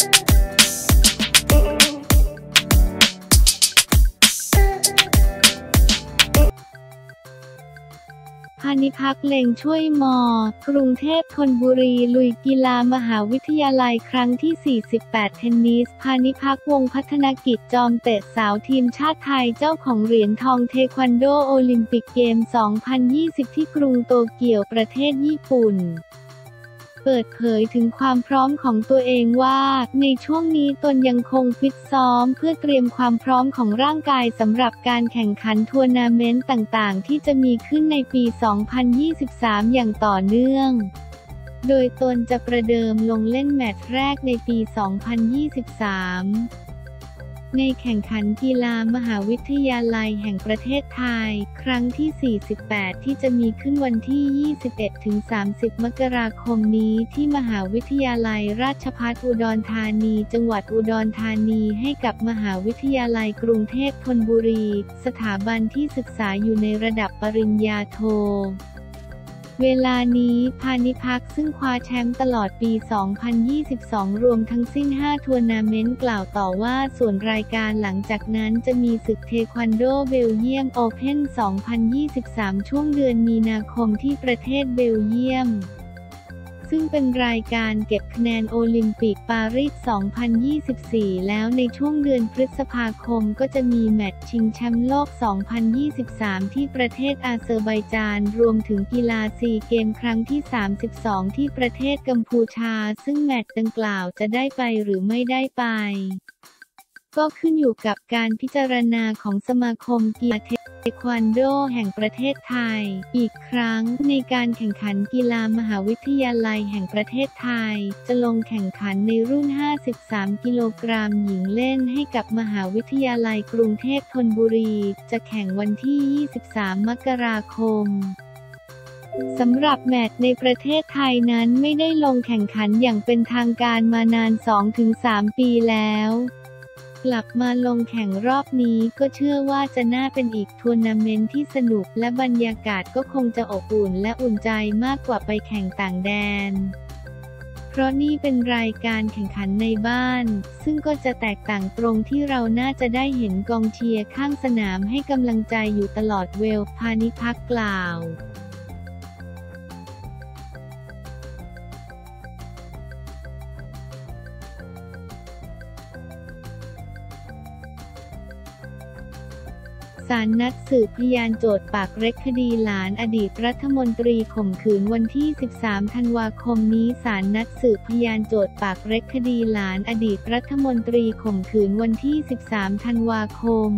พานิพักเล็งช่วยมอ กรุงเทพธนบุรี ลุยกีฬามหาวิทยาลัยครั้งที่ 48 เทนนิส พานิพักวงพัฒนกิจจอมเตะสาวทีมชาติไทยเจ้าของเหรียญทองเทควันโดโอลิมปิกเกม 2020 ที่กรุงโตเกียวประเทศญี่ปุ่น เปิดเผยถึงความพร้อมของตัวเองว่า ในช่วงนี้ตนยังคงฟิตซ้อมเพื่อเตรียมความพร้อมของร่างกายสำหรับการแข่งขันทัวร์นาเมนต์ต่างๆ ที่จะมีขึ้นในปี 2023 อย่างต่อเนื่องโดยตนจะประเดิมลงเล่นแมตช์แรกในปี 2023 ในแข่งขันกีฬามหาวิทยาลัยแห่งประเทศไทย ครั้งที่ 48 ที่จะมีขึ้นวันที่ 21-30 มกราคมนี้ที่มหาวิทยาลัยราชภัฏอุดรธานี จังหวัดอุดรธานีให้กับมหาวิทยาลัยกรุงเทพธนบุรี สถาบันที่ศึกษาอยู่ในระดับปริญญาโท เวลานี้พานิพักซึ่งคว้าแชมป์ตลอดปี 2022 รวมทั้งสิ้น 5 ทัวร์นาเมนต์กล่าวต่อว่าส่วนรายการหลังจากนั้นจะมีศึกเทควันโดเบลเยียมโอเพน2023 ช่วงเดือนมีนาคมที่ประเทศเบลเยียม ซึ่งเป็นรายการเก็บคะแนนโอลิมปิกปารีส 2024 แล้วในช่วงเดือนพฤษภาคมก็จะมีแมตช์ชิงแชมป์โลก 2023 ที่ประเทศอาเซอร์ไบจาน รวมถึงกีฬาซีเกมครั้งที่ 32 ที่ประเทศกัมพูชา ซึ่งแมตช์ดังกล่าวจะได้ไปหรือไม่ได้ไป ก็ขึ้นอยู่กับการพิจารณาของสมาคมกีฬาเท ควันโดแห่งประเทศไทย อีกครั้งในการแข่งขันกีฬามหาวิทยาลัยแห่งประเทศไทย จะลงแข่งขันในรุ่น 53 กิโลกรัมหญิงเล่นให้กับมหาวิทยาลัยกรุงเทพธนบุรี จะแข่งวันที่ 23 มกราคมสำหรับแมตช์ในประเทศไทยนั้นไม่ได้ลงแข่งขันอย่างเป็นทางการมานาน 2-3 ปีแล้ว กลับมาลงแข่งรอบนี้ก็เชื่อว่าจะน่าเป็นอีกทัวร์นาเมนต์ที่สนุกและบรรยากาศก็คงจะอบอุ่นและอุ่นใจมากกว่าไปแข่งต่างแดน เพราะนี่เป็นรายการแข่งขันในบ้าน ซึ่งก็จะแตกต่างตรงที่เราน่าจะได้เห็นกองเชียร์ข้างสนามให้กำลังใจอยู่ตลอดเวลา พาณิภัคกล่าว ศาลนัดสืบพยานโจทย์ปากเร็กคดีหลานอดีตรัฐมนตรีข่มขืนวันที่ 13 ธันวาคมนี้ศาลนัดสืบพยานโจทย์ปากเร็กคดีหลานอดีตรัฐมนตรีข่มขืนวันที่ 13 ธันวาคม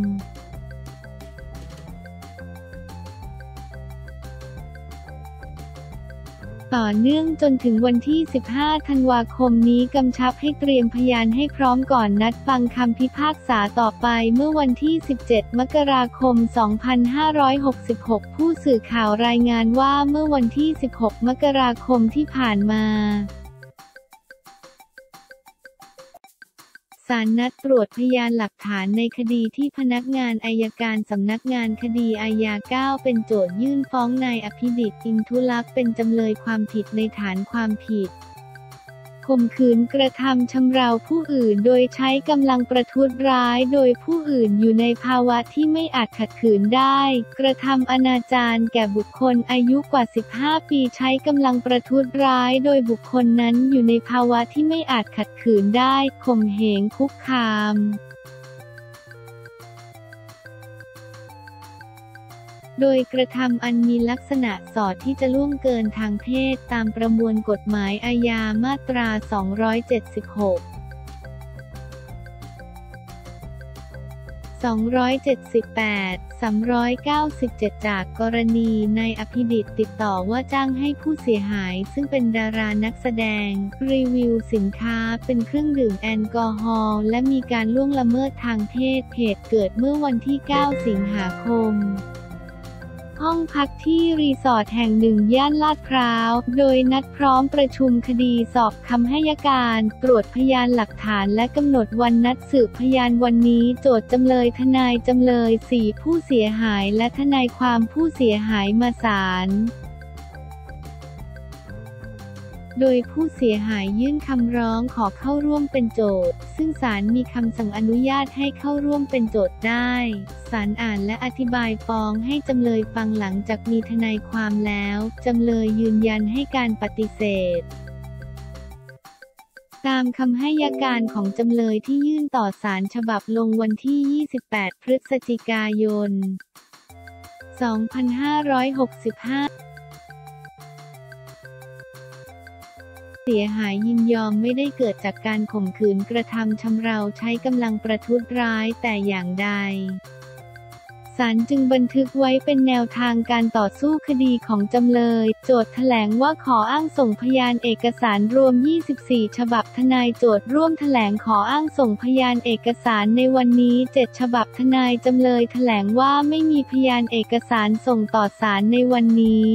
ต่อเนื่องจนถึงวันที่ 15 ธันวาคมนี้กำชับให้เตรียมพยานให้พร้อมก่อนนัดฟังคำพิพากษาต่อไปเมื่อวันที่ 17 มกราคม 2566 ผู้สื่อข่าวรายงานว่าเมื่อวันที่ 16 มกราคมที่ผ่านมาารนัดตรวจพยานหลักฐานในคดีที่พนักงานอายการสำนักงานคดีอาญา9เป็นโจทยื่นฟ้องนายอภิดิษฐ์อินทุลักษณ์เป็นจำเลยความผิดในฐานความผิด ข่มขืนกระทำชำเราผู้อื่น โดยใช้กำลังประทุษร้าย โดยผู้อื่นอยู่ในภาวะที่ไม่อาจขัดขืนได้ กระทำอนาจารแก่บุคคลอายุกว่า 15 ปีใช้กำลังประทุษร้าย โดยบุคคลนั้นอยู่ในภาวะที่ไม่อาจขัดขืนได้ข่มเหงคุกคาม โดยกระทำอันมีลักษณะสอดที่จะล่วงเกินทางเพศตามประมวลกฎหมายอาญามาตรา 276 278 397 จากกรณีนายอภิดิษฐ์ติดต่อว่าจ้างให้ผู้เสียหาย ซึ่งเป็นดารานักแสดง รีวิวสินค้าเป็นเครื่องดื่มแอลกอฮอล์และมีการล่วงละเมิดทางเพศเหตุเกิดเมื่อวันที่ 9 สิงหาคม ห้องพักที่รีสอร์ทแห่งหนึ่งย่านลาดพร้าว โดยนัดพร้อมประชุมคดีสอบคำให้การ ตรวจพยานหลักฐานและกำหนดวันนัดสืบพยานวันนี้โจทย์จำเลยทนายจำเลยสี่ผู้เสียหายและทนายความผู้เสียหายมาศาลโดยผู้เสียหายยื่นคำร้องขอเข้าร่วมเป็นโจทย์ ซึ่งศาลมีคำสั่งอนุญาตให้เข้าร่วมเป็นโจทย์ได้ ศาลอ่านและอธิบายฟ้องให้จำเลยฟังหลังจากมีทนายความแล้ว จำเลยยืนยันให้การปฏิเสธ ตามคำให้การของจำเลยที่ยื่นต่อศาลฉบับลงวันที่ 28 พฤศจิกายน 2565เสียหายยินยอมไม่ได้เกิดจากการข่มขืนกระทำชำเราใช้กำลังประทุษร้ายแต่อย่างใดารจึงบันทึกไว้เป็นแนวทางการต่อสู้คดีของจำเลย โจทย์แถลงว่าขออ้างส่งพยานเอกสารรวม 24 ฉบับทนายโจทย์ร่วมแถลงขออ้างส่งพยานเอกสารในวันนี้ 7 ฉบับทนายจำเลยแถลงว่าไม่มีพยานเอกสารส่งต่อศาลในวันนี้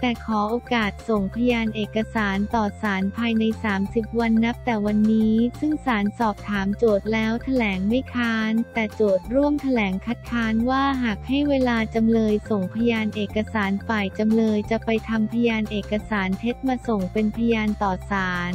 แต่ขอโอกาสส่งพยานเอกสารต่อศาลภายใน 30 วันนับแต่วันนี้ ซึ่งศาลสอบถามโจทย์แล้วแถลงไม่ค้าน แต่โจทย์ร่วมแถลงคัดค้านว่าหากให้เวลาจำเลยส่งพยานเอกสารฝ่ายจำเลยจะไปทำพยานเอกสารเท็จมาส่งเป็นพยานต่อศาล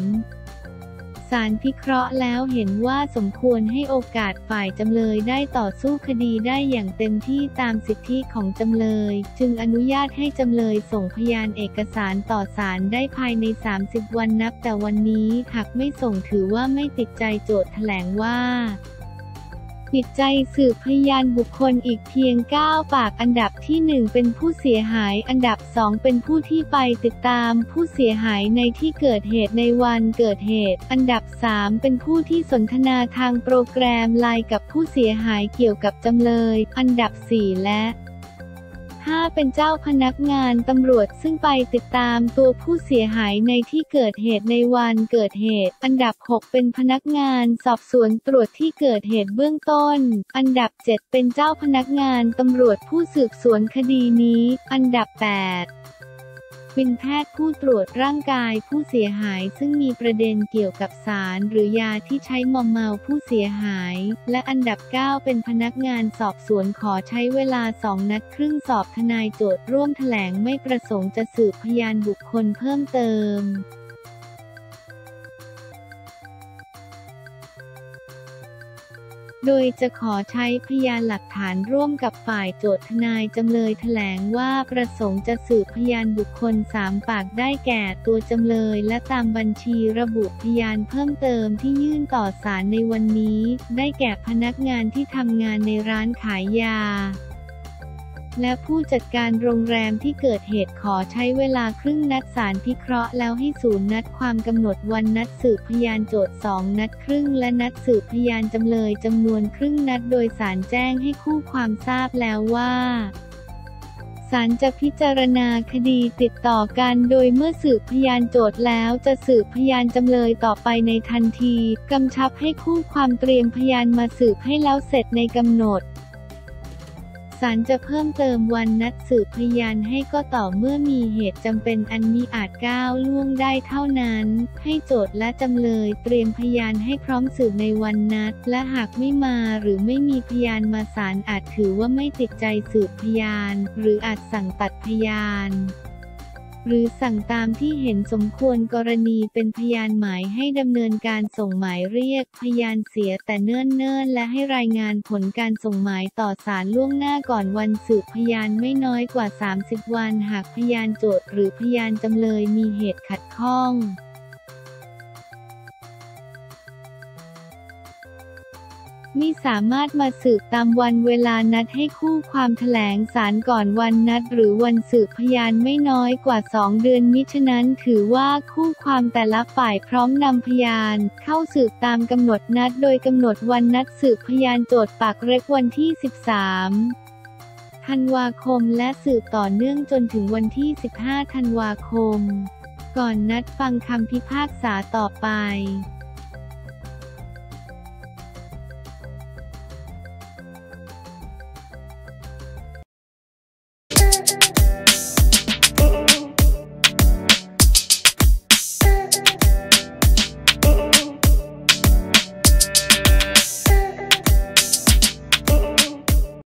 ศาลพิเคราะห์แล้วเห็นว่าสมควรให้โอกาสฝ่ายจำเลยได้ต่อสู้คดีได้อย่างเต็มที่ตามสิทธิของจำเลย จึงอนุญาตให้จำเลยส่งพยานเอกสารต่อศาลได้ภายใน 30 วันนับแต่วันนี้หากไม่ส่งถือว่าไม่ติดใจโจทย์แถลงว่า ปิดใจสืบพยานบุคคลอีกเพียง 9 ปากอันดับที่ 1 เป็นผู้เสียหาย อันดับ 2 เป็นผู้ที่ไปติดตามผู้เสียหายในที่เกิดเหตุในวันเกิดเหตุ อันดับ 3 เป็นผู้ที่สนทนาทางโปรแกรมไลน์กับผู้เสียหายเกี่ยวกับจำเลย อันดับ 4 และ 5 เป็นเจ้าพนักงานตำรวจซึ่งไปติดตามตัวผู้เสียหายในที่เกิดเหตุในวันเกิดเหตุ อันดับ 6 เป็นพนักงานสอบสวนตรวจที่เกิดเหตุเบื้องต้น อันดับ 7 เป็นเจ้าพนักงานตำรวจผู้สืบสวนคดีนี้ อันดับ 8 เป็นแพทย์ผู้ตรวจร่างกายผู้เสียหายซึ่งมีประเด็นเกี่ยวกับสารหรือยาที่ใช้มอมเมาผู้เสียหาย และอันดับ 9 เป็นพนักงานสอบสวนขอใช้เวลาสองนัดครึ่งสอบทนายโจทย์ร่วมแถลงไม่ประสงค์จะสืบพยานบุคคลเพิ่มเติม โดยจะขอใช้พยานหลักฐานร่วมกับฝ่ายโจทย์ทนายจำเลยแถลงว่าประสงค์จะสืบพยานบุคคลสามปากได้แก่ตัวจำเลยและตามบัญชีระบุพยานเพิ่มเติมที่ยื่นต่อศาลในวันนี้ ได้แก่พนักงานที่ทำงานในร้านขายยา และผู้จัดการโรงแรมที่เกิดเหตุขอใช้เวลาครึ่งนัดสารพิเคราะห์แล้วให้ศูนย์นัดความกำหนดวันนัดสืบพยานโจทย์สองนัดครึ่ง และนัดสืบพยานจำเลยจำนวนครึ่งนัดโดยสารแจ้งให้คู่ความทราบแล้วว่าศาลจะพิจารณาคดีติดต่อกันโดยเมื่อสืบพยานโจทย์แล้วจะสืบพยานจำเลยต่อไปในทันที กำชับให้คู่ความเตรียมพยานมาสืบให้แล้วเสร็จในกำหนด ศาลจะเพิ่มเติมวันนัดสืบพยานให้ก็ต่อเมื่อมีเหตุจำเป็นอันมิอาจก้าวล่วงได้เท่านั้น ให้โจทย์และจำเลยเตรียมพยานให้พร้อมสืบในวันนัด และหากไม่มาหรือไม่มีพยานมาศาลอาจถือว่าไม่ติดใจสืบพยาน หรืออาจสั่งตัดพยาน หรือสั่งตามที่เห็นสมควรกรณีเป็นพยานหมายให้ดำเนินการส่งหมายเรียก พยานเสียแต่เนิ่นๆ และให้รายงานผลการส่งหมายต่อศาลล่วงหน้าก่อนวันสืบพยานไม่น้อยกว่า 30 วัน หากพยานโจทย์หรือพยานจำเลยมีเหตุขัดข้อง มิสามารถมาสืบตามวันเวลานัดให้คู่ความแถลงสารก่อนวันนัดหรือวันสืบพยานไม่น้อยกว่าสองเดือนมิฉะนั้นถือว่าคู่ความแต่ละฝ่ายพร้อมนำพยาน เข้าสืบตามกำหนดนัดโดยกำหนดวันนัดสืบพยานโจทย์ปากเร็กวันที่ 13ธันวาคมและสืบต่อเนื่องจนถึงวันที่ 15 ธันวาคม ก่อนนัดฟังคำพิพากษาต่อไป